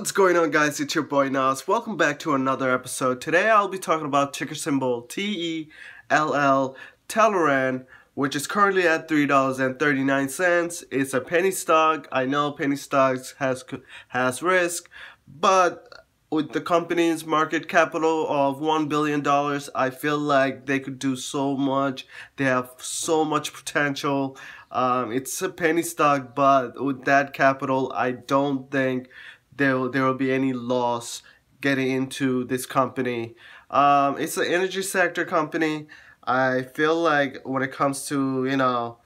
What's going on guys, it's your boy Nas. Welcome back to another episode. Today I'll be talking about ticker symbol T-E-L-L, Tellurian, which is currently at $3.39. It's a penny stock. I know penny stocks has, has risk, but with the company's market capital of $1 billion, I feel like they could do so much. They have so much potential. Um, it's a penny stock, but with that capital, I don't think there there will be any loss getting into this company. Um, it's an energy sector company. I feel like when it comes to you know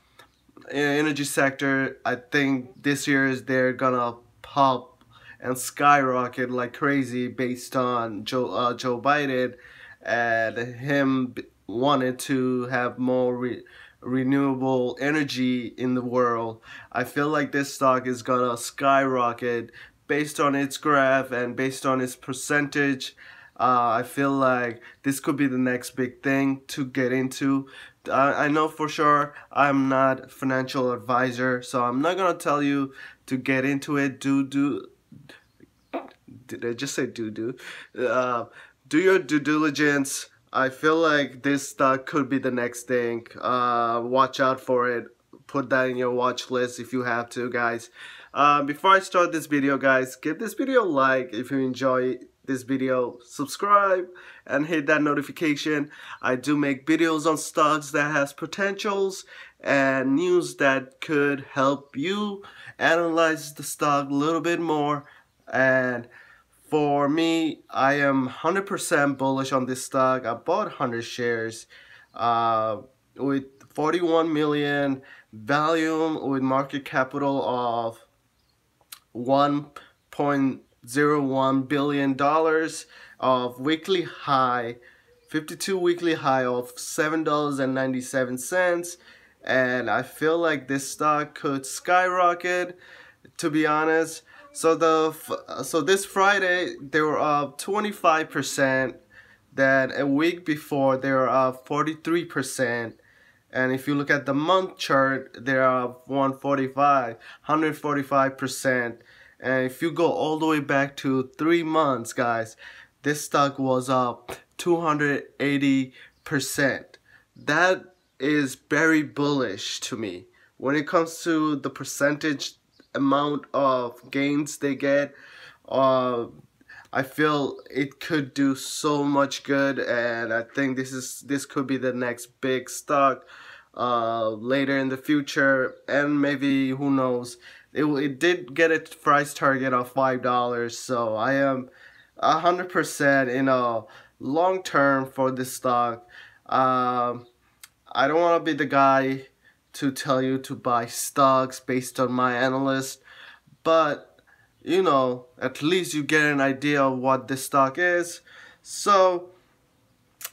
energy sector, I think this year is they're gonna pop and skyrocket like crazy based on Joe uh, Joe Biden and him wanted to have more re renewable energy in the world. I feel like this stock is gonna skyrocket based on its graph and based on its percentage. Uh, I feel like this could be the next big thing to get into. I, I know for sure I'm not financial advisor, so I'm not gonna tell you to get into it. Do do. Did I just say do do? Uh, do your due diligence. I feel like this stock could be the next thing. Uh, watch out for it. Put that in your watch list if you have to, guys. Uh, before I start this video, guys, give this video a like if you enjoy this video. Subscribe and hit that notification. I do make videos on stocks that has potentials and news that could help you analyze the stock a little bit more and for me, I am 100% bullish on this stock. I bought 100 shares uh, with 41 million volume with market capital of 1.01 billion dollars of weekly high 52 weekly high of $7.97 and I feel like this stock could skyrocket to be honest so the so this Friday they were up 25%. Then a week before they were up 43%. And if you look at the month chart, they're 145, 145%. And if you go all the way back to three months, guys, this stock was up 280%. That is very bullish to me. When it comes to the percentage amount of gains they get, uh, I feel it could do so much good, and I think this is this could be the next big stock uh, later in the future, and maybe who knows. It, it did get a price target of five dollars, so I am a hundred percent in a long term for this stock. Um, I don't want to be the guy to tell you to buy stocks based on my analyst, but you know, at least you get an idea of what this stock is. So,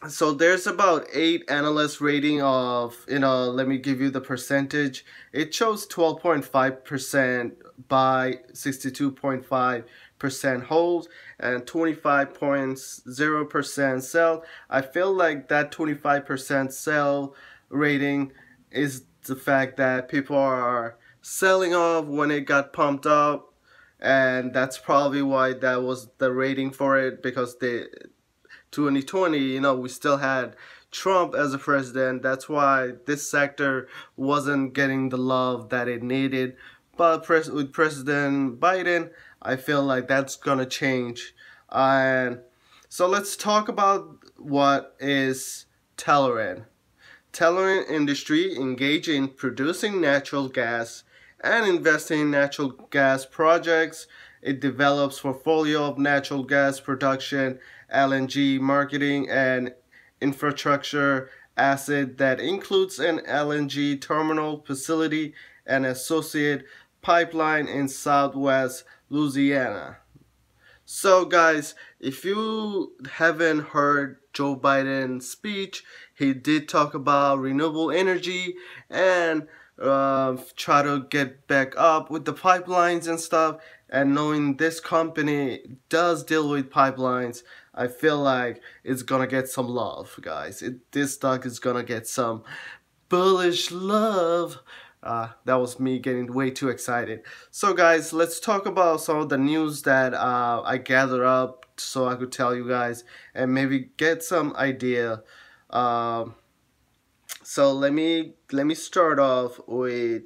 so there's about eight analyst rating of, you know, let me give you the percentage. It shows 12.5% buy, 62.5% hold, and 25.0% sell. I feel like that 25% sell rating is the fact that people are selling off when it got pumped up and that's probably why that was the rating for it because the 2020 you know we still had Trump as a president. That's why this sector wasn't getting the love that it needed. But with President Biden I feel like that's gonna change. And so let's talk about what is Tellurian Tellurian industry engage in producing natural gas and investing in natural gas projects. It develops portfolio of natural gas production, LNG marketing, and infrastructure asset that includes an LNG terminal facility and associate pipeline in southwest Louisiana. So guys, if you haven't heard Joe Biden's speech, he did talk about renewable energy and uh, try to get back up with the pipelines and stuff and knowing this company does deal with pipelines I feel like it's gonna get some love guys it, this stock is gonna get some bullish love Uh, that was me getting way too excited. So guys, let's talk about some of the news that uh, I gathered up so I could tell you guys and maybe get some idea. Um, so let me let me start off with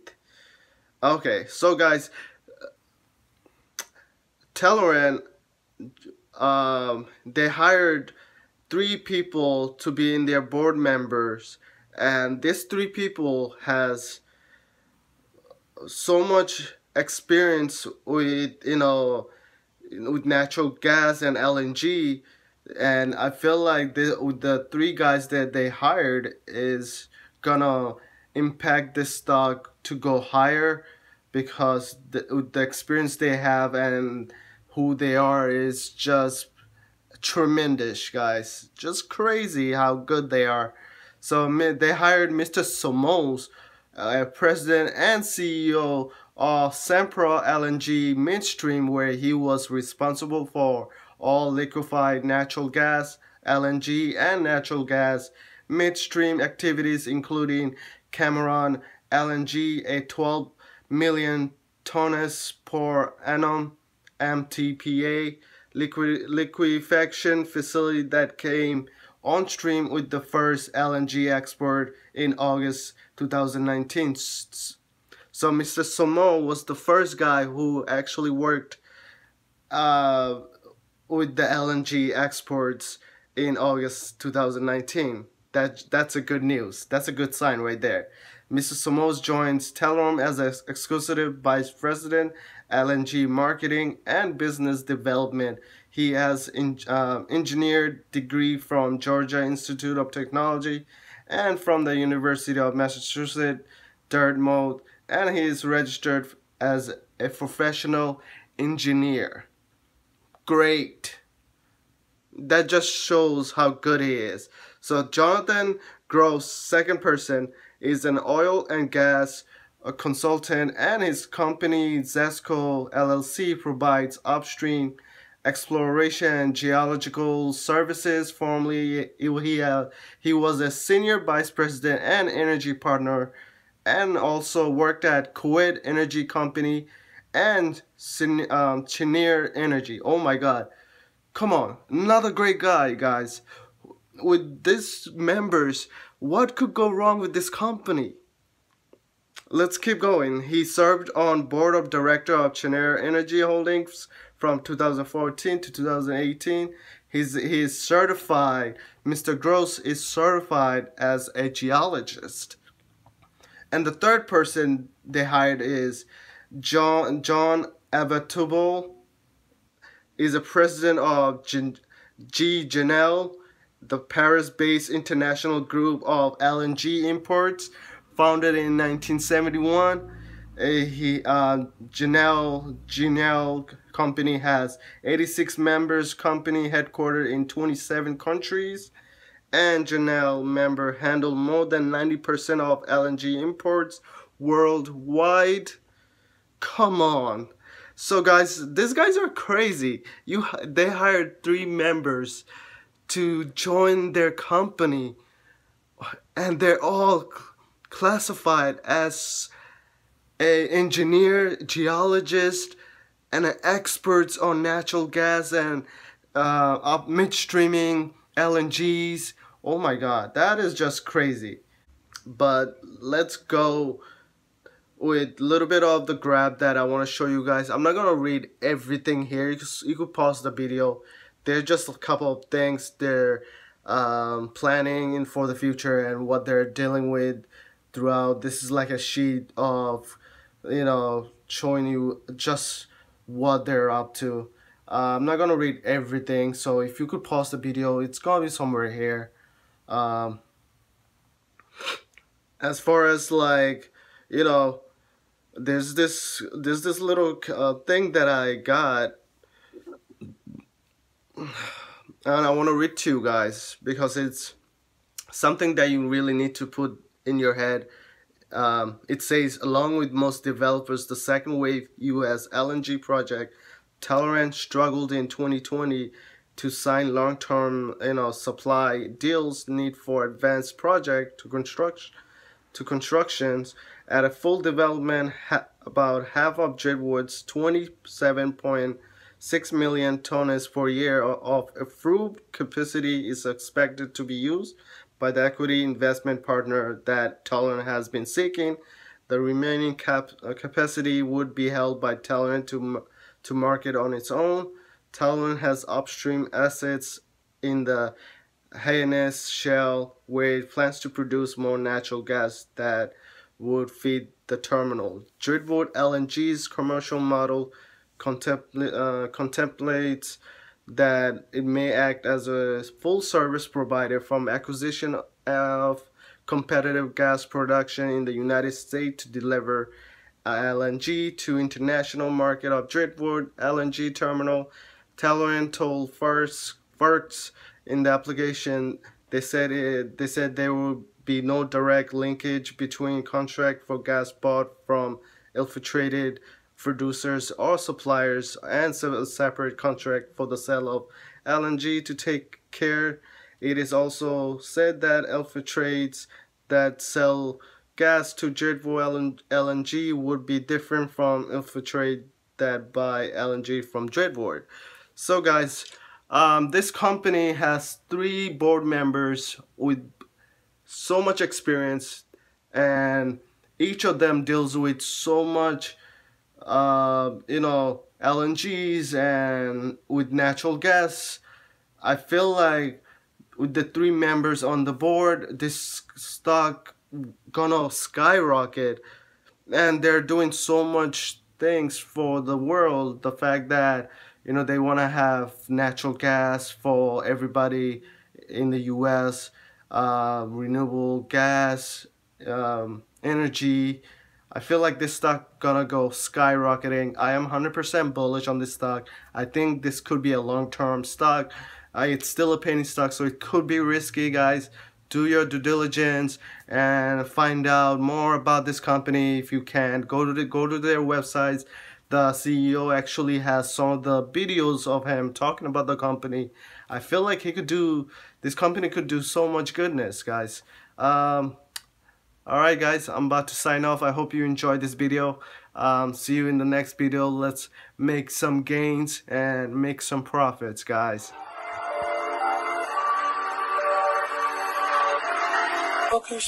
okay. So guys, Tellurian um, they hired three people to be in their board members and these three people has so much experience with you know with natural gas and LNG and I feel like the the three guys that they hired is gonna impact this stock to go higher because the, the experience they have and who they are is just tremendous guys just crazy how good they are so they hired Mr. Somos uh, president and CEO of Sempra LNG Midstream, where he was responsible for all liquefied natural gas, LNG, and natural gas midstream activities, including Cameron LNG, a 12 million tonnes per annum MTPA liquid liquefaction facility that came on stream with the first LNG export in August 2019. So Mr. Somo was the first guy who actually worked uh, with the LNG exports in August 2019. That that's a good news. That's a good sign right there. Mr. Somos joins Tellurian as an exclusive vice president, LNG marketing and business development. He has in, uh, engineered degree from Georgia Institute of Technology and from the University of Massachusetts, Dartmouth, and he is registered as a professional engineer. Great. That just shows how good he is. So Jonathan Gross, second person, is an oil and gas consultant and his company Jexco LLC provides upstream exploration geological services. Formerly, he, uh, he was a senior vice president and energy partner and also worked at Kuwait Energy Company and um, Cheniere Energy. Oh my God. Come on. Another great guy, guys. With these members, what could go wrong with this company? Let's keep going. He served on board of director of Cheniere Energy Holdings from 2014 to 2018. He's, he's certified, Mr. Gross is certified as a geologist. And the third person they hired is John John Abiteboul. Is a president of G, G Janelle, the Paris-based international group of LNG imports, founded in 1971 he uh, Janelle Janelle company has 86 members company headquartered in 27 countries and Janelle member handle more than 90% of LNG imports worldwide. Come on. So guys these guys are crazy. You they hired three members to join their company and they're all classified as a engineer, geologist, and an experts on natural gas and uh, midstreaming, LNGs. Oh my god, that is just crazy. But let's go with a little bit of the grab that I want to show you guys. I'm not going to read everything here. You could, you could pause the video. There's just a couple of things they're um, planning for the future and what they're dealing with throughout. This is like a sheet of you know, showing you just what they're up to. Uh, I'm not gonna read everything, so if you could pause the video, it's gonna be somewhere here. Um, as far as like, you know, there's this there's this little uh, thing that I got, and I want to read to you guys because it's something that you really need to put in your head um, it says, along with most developers, the second wave U.S. LNG project, Tellurian struggled in 2020 to sign long-term, you know, supply deals need for advanced project to construct to constructions at a full development about half of Driftwood's 27.6 million tons per year of approved capacity is expected to be used by the equity investment partner that Tellurian has been seeking. The remaining cap uh, capacity would be held by Tellurian to, to market on its own. Tellurian has upstream assets in the Hyannis Shell where it plans to produce more natural gas that would feed the terminal. Driftwood LNG's commercial model contempl uh, contemplates that it may act as a full service provider from acquisition of competitive gas production in the United States to deliver uh, LNG to international market of Driftwood LNG terminal. Tellurian told first first in the application they said it, they said there will be no direct linkage between contract for gas bought from infiltrated producers or suppliers and a separate contract for the sale of LNG to take care. It is also said that infiltrates that sell gas to Driftwood LNG would be different from infiltrate that buy LNG from Driftwood. So guys, um, this company has three board members with so much experience and each of them deals with so much uh, you know LNGs and with natural gas I feel like with the three members on the board this stock gonna skyrocket. And they're doing so much things for the world. The fact that you know they want to have natural gas for everybody in the US uh, renewable gas um, energy I feel like this stock gonna go skyrocketing. I am 100% bullish on this stock. I think this could be a long-term stock. Uh, it's still a penny stock so it could be risky guys. Do your due diligence and find out more about this company if you can. Go to the go to their websites. The CEO actually has some of the videos of him talking about the company. I feel like he could do, this company could do so much goodness, guys. Um, Alright guys, I'm about to sign off. I hope you enjoyed this video. Um, see you in the next video. Let's make some gains and make some profits, guys. Okay.